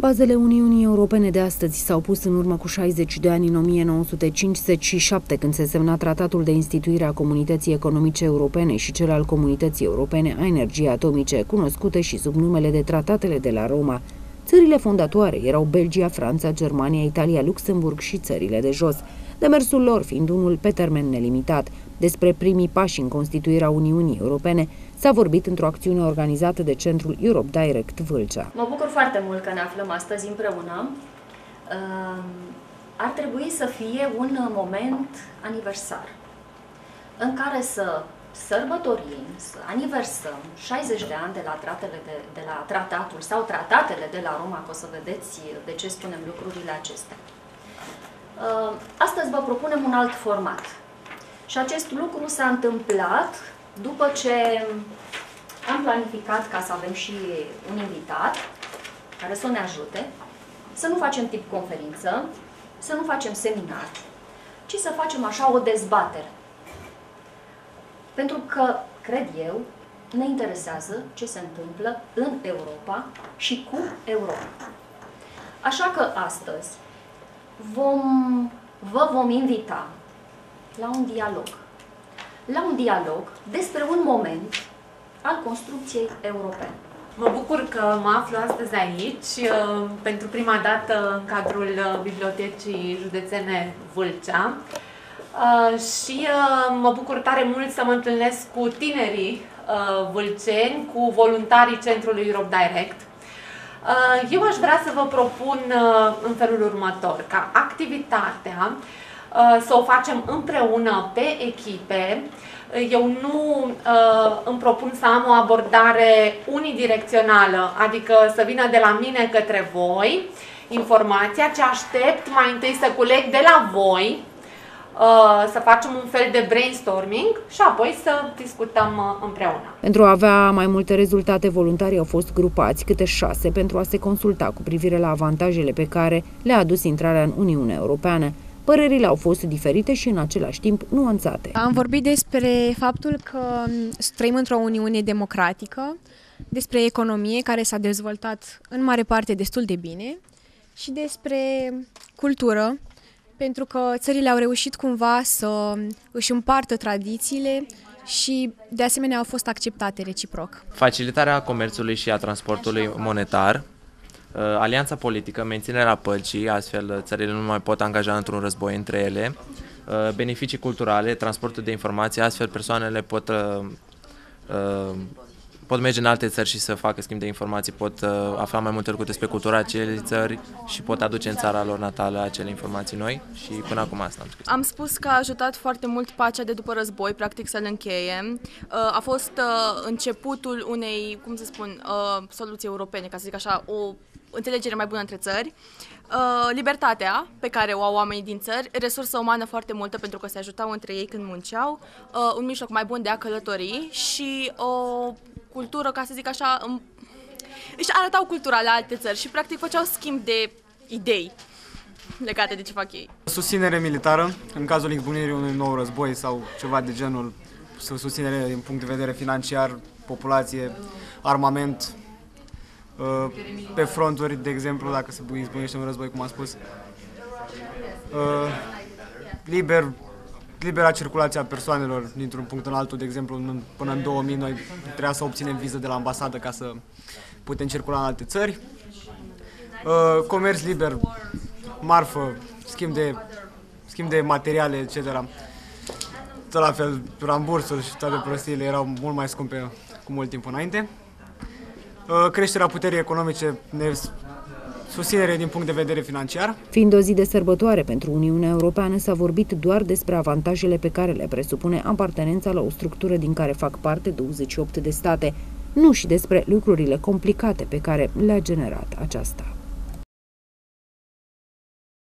Bazele Uniunii Europene de astăzi s-au pus în urmă cu 60 de ani în 1957, când se semna tratatul de instituire a Comunității Economice Europene și cel al Comunității Europene a Energiei Atomice, cunoscute și sub numele de Tratatele de la Roma. Țările fondatoare erau Belgia, Franța, Germania, Italia, Luxemburg și țările de jos, demersul lor fiind unul pe termen nelimitat. Despre primii pași în constituirea Uniunii Europene s-a vorbit într-o acțiune organizată de Centrul Europe Direct Vâlcea. Mă bucur foarte mult că ne aflăm astăzi împreună. Ehm, ar trebui să fie un moment aniversar în care să sărbătorim, să aniversăm 60 de ani de la, tratele de, de la tratatul sau tratatele de la Roma, că o să vedeți de ce spunem lucrurile acestea. Ehm, astăzi vă propunem un alt format. Și acest lucru s-a întâmplat după ce am planificat ca să avem și un invitat care să ne ajute, să nu facem tip conferință, să nu facem seminar, ci să facem așa o dezbatere. Pentru că, cred eu, ne interesează ce se întâmplă în Europa și cu Europa. Așa că astăzi vom, vă vom invita la un dialog. La un dialog despre un moment al construcției europene. Mă bucur că mă aflu astăzi aici, uh, pentru prima dată în cadrul uh, Bibliotecii Județene Vâlcea. Uh, și mă bucur tare mult să mă întâlnesc cu tinerii vâlceni, cu voluntarii Centrului Europe Direct. Eu aș vrea să vă propun în felul următor, ca activitatea să o facem împreună pe echipe, eu nu uh, îmi propun să am o abordare unidirecțională, adică să vină de la mine către voi informația, ce aștept mai întâi să culeg de la voi, uh, să facem un fel de brainstorming și apoi să discutăm uh, împreună. Pentru a avea mai multe rezultate, voluntarii au fost grupați câte șase pentru a se consulta cu privire la avantajele pe care le-a adus intrarea în Uniunea Europeană. Părerile au fost diferite și în același timp nuanțate. Am vorbit despre faptul că trăim într-o Uniune democratică, despre economie care s-a dezvoltat în mare parte destul de bine și despre cultură, pentru că țările au reușit cumva să își împartă tradițiile și de asemenea au fost acceptate reciproc. Facilitarea comerțului și a transportului monetar Uh, alianța politică, menținerea păcii, astfel uh, țările nu mai pot angaja într-un război între ele, uh, beneficii culturale, transportul de informații, astfel persoanele pot, pot merge în alte țări și să facă schimb de informații, pot afla mai multe lucruri despre cultura acelei țări și pot aduce în țara lor natală acele informații noi și până acum asta am scris. Am spus că a ajutat foarte mult pacea de după război, practic să-l încheie. A fost începutul unei, cum să spun, soluții europene, ca să zic așa, o înțelegere mai bună între țări, uh, libertatea pe care o au oamenii din țări, resursă umană foarte multă pentru că se ajutau între ei când munceau, uh, un mijloc mai bun de a călători și o cultură, ca să zic așa, um, își arătau cultura la alte țări și practic făceau schimb de idei legate de ce fac ei. Susținere militară, în cazul izbunirii unui nou război sau ceva de genul, susținere din punct de vedere financiar, populație, armament, Uh, pe fronturi, de exemplu, dacă se izbunește un război, cum am spus. Uh, liber, libera circulație a persoanelor dintr-un punct în altul, de exemplu, până în 2000 noi trebuia să obținem viză de la ambasadă ca să putem circula în alte țări. Uh, comerț liber, marfă, schimb de, schimb de materiale, etc. Tot la fel, rambursuri și toate prostiile erau mult mai scumpe cu mult timp înainte. Uh, creșterea puterii economice, susținere din punct de vedere financiar. Fiind o zi de sărbătoare pentru Uniunea Europeană, s-a vorbit doar despre avantajele pe care le presupune apartenența la o structură din care fac parte 28 de state, nu și despre lucrurile complicate pe care le-a generat aceasta.